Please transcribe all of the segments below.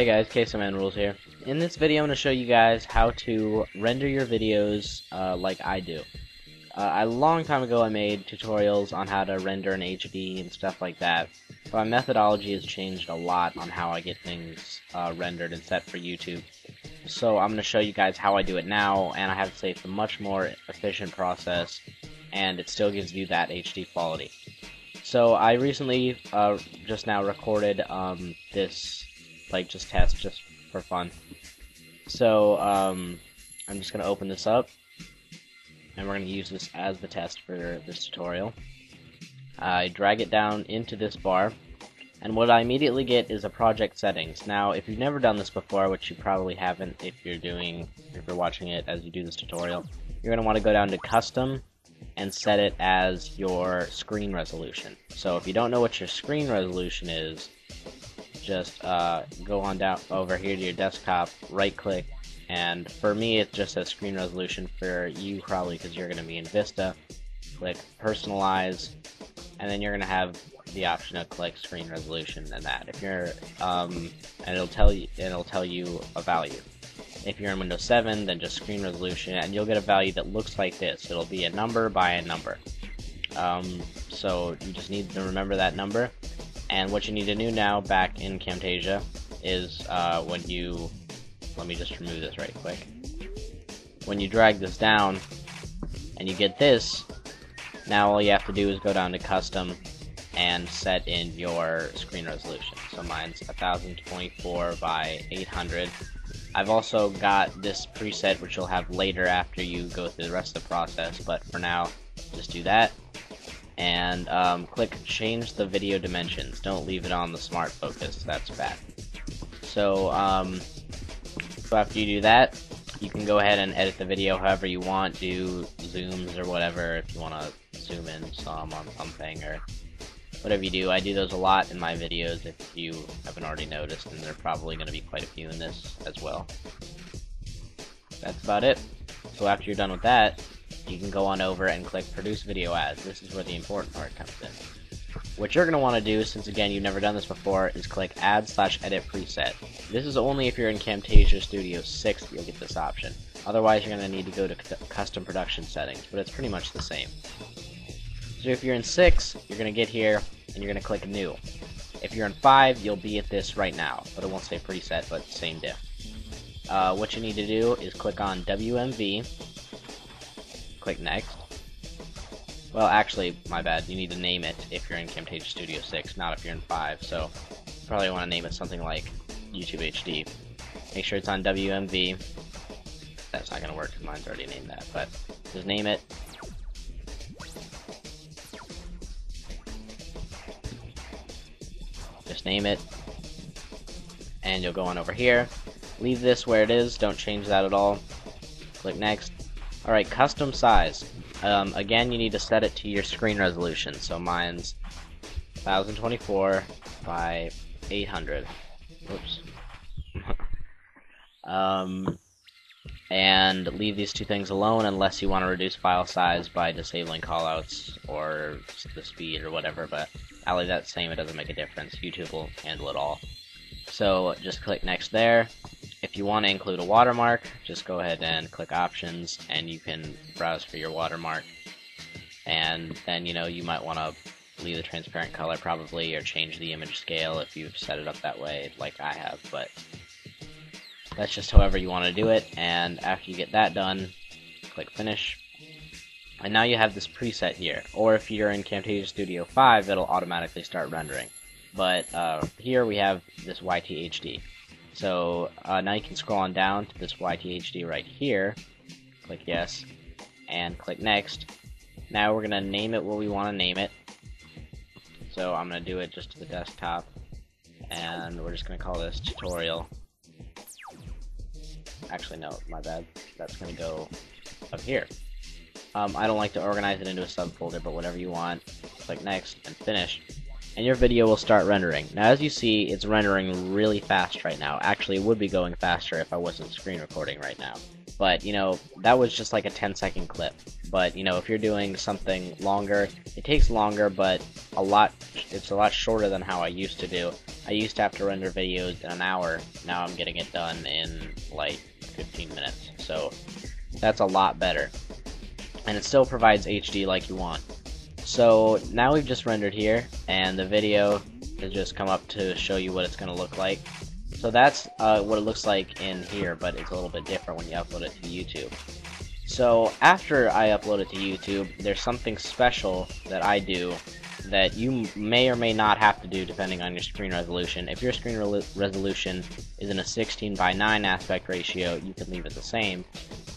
Hey guys, Quesomanrulz here. In this video I'm going to show you guys how to render your videos uh, like I do. Uh, a long time ago I made tutorials on how to render in HD and stuff like that, but my methodology has changed a lot on how I get things uh, rendered and set for YouTube. So I'm going to show you guys how I do it now, and I have to say it's a much more efficient process, and it still gives you that HD quality. So I recently, uh, just now recorded um, this like just test just for fun. So um, I'm just gonna open this up, and we're gonna use this as the test for this tutorial. I drag it down into this bar, and what I immediately get is a project settings. Now, if you've never done this before, which you probably haven't if you're doing, if you're watching it as you do this tutorial, you're gonna want to go down to custom and set it as your screen resolution. So if you don't know what your screen resolution is, just uh, go on down over here to your desktop, right click, and for me it just says screen resolution. For you probably because you're going to be in Vista, click personalize, and then you're going to have the option to click screen resolution and that. If you're um, and it'll tell you it'll tell you a value. If you're in Windows 7, then just screen resolution, and you'll get a value that looks like this. It'll be a number by a number. Um, so you just need to remember that number, and what you need to do now back in Camtasia is uh, when you, let me just remove this right quick. When you drag this down and you get this, now all you have to do is go down to custom and set in your screen resolution. So mine's 1024 by 800. I've also got this preset which you'll have later after you go through the rest of the process, but for now, just do that and um, click change the video dimensions. Don't leave it on the smart focus, that's bad. So, um, so after you do that, you can go ahead and edit the video however you want, do zooms or whatever if you want to zoom in some on something or whatever you do. I do those a lot in my videos if you haven't already noticed, and there are probably going to be quite a few in this as well. That's about it. So after you're done with that, you can go on over and click Produce Video As. This is where the important part comes in. What you're going to want to do, since again you've never done this before, is click Add slash Edit Preset. This is only if you're in Camtasia Studio 6 that you'll get this option. Otherwise, you're going to need to go to Custom Production Settings, but it's pretty much the same. So if you're in 6, you're going to get here, and you're going to click New. If you're in 5, you'll be at this right now, but it won't say preset, but same diff. Uh, what you need to do is click on WMV, click next. Well, actually, my bad. You need to name it if you're in Camtasia Studio 6, not if you're in 5. So, probably want to name it something like YouTube HD. Make sure it's on WMV. That's not going to work because mine's already named that, but just name it. Just name it. And you'll go on over here. Leave this where it is. Don't change that at all. Click next. Alright, custom size. Um, again, you need to set it to your screen resolution. So mine's 1024 by 800. Oops. um, and leave these two things alone unless you want to reduce file size by disabling callouts or the speed or whatever, but I'll leave that same, it doesn't make a difference. YouTube will handle it all. So just click next there, if you want to include a watermark, just go ahead and click options and you can browse for your watermark. And then, you know, you might want to leave the transparent color probably or change the image scale if you've set it up that way like I have, but that's just however you want to do it. And after you get that done, click finish. And now you have this preset here. Or if you're in Camtasia Studio 5, it'll automatically start rendering. But uh, here we have this YTHD. So uh, now you can scroll on down to this YTHD right here, click yes, and click next. Now we're going to name it what we want to name it. So I'm going to do it just to the desktop, and we're just going to call this tutorial. Actually, no, my bad. That's going to go up here. Um, I don't like to organize it into a subfolder, but whatever you want, click next and finish and your video will start rendering. Now as you see, it's rendering really fast right now. Actually, it would be going faster if I wasn't screen recording right now. But, you know, that was just like a 10 second clip. But, you know, if you're doing something longer, it takes longer, but a lot, it's a lot shorter than how I used to do. I used to have to render videos in an hour. Now I'm getting it done in like 15 minutes. So that's a lot better. And it still provides HD like you want. So now we've just rendered here, and the video has just come up to show you what it's going to look like. So that's uh, what it looks like in here, but it's a little bit different when you upload it to YouTube. So after I upload it to YouTube, there's something special that I do that you may or may not have to do depending on your screen resolution. If your screen re resolution is in a 16 by 9 aspect ratio, you can leave it the same.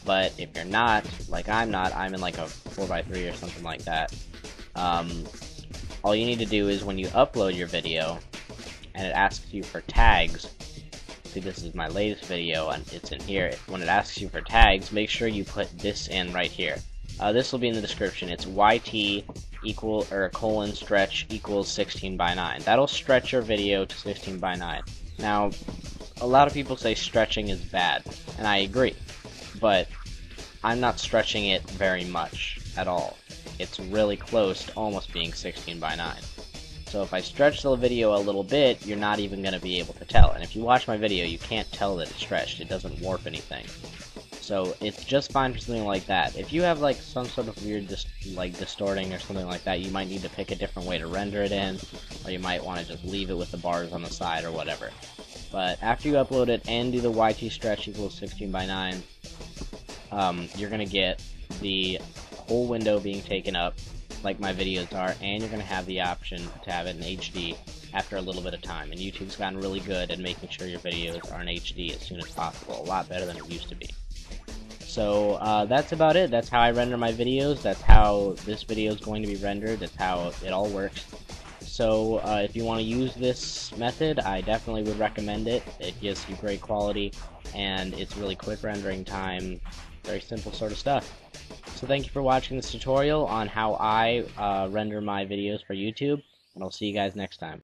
But if you're not, like I'm not, I'm in like a 4 by 3 or something like that. Um, all you need to do is when you upload your video and it asks you for tags, see this is my latest video and it's in here, when it asks you for tags, make sure you put this in right here. Uh, this will be in the description. It's YT equal or colon stretch equals 16 by 9. That'll stretch your video to 16 by 9. Now, a lot of people say stretching is bad, and I agree, but I'm not stretching it very much at all. It's really close to almost being 16 by 9. So if I stretch the video a little bit, you're not even going to be able to tell. And if you watch my video, you can't tell that it's stretched. It doesn't warp anything. So it's just fine for something like that. If you have like some sort of weird dis like distorting or something like that, you might need to pick a different way to render it in, or you might want to just leave it with the bars on the side or whatever. But after you upload it and do the YT stretch equals 16 by 9, um, you're gonna get the whole window being taken up like my videos are, and you're gonna have the option to have it in HD after a little bit of time. And YouTube's gotten really good at making sure your videos are in HD as soon as possible, a lot better than it used to be. So uh, that's about it. That's how I render my videos. That's how this video is going to be rendered. That's how it all works. So uh, if you want to use this method, I definitely would recommend it. It gives you great quality, and it's really quick rendering time. Very simple sort of stuff. So thank you for watching this tutorial on how I uh, render my videos for YouTube, and I'll see you guys next time.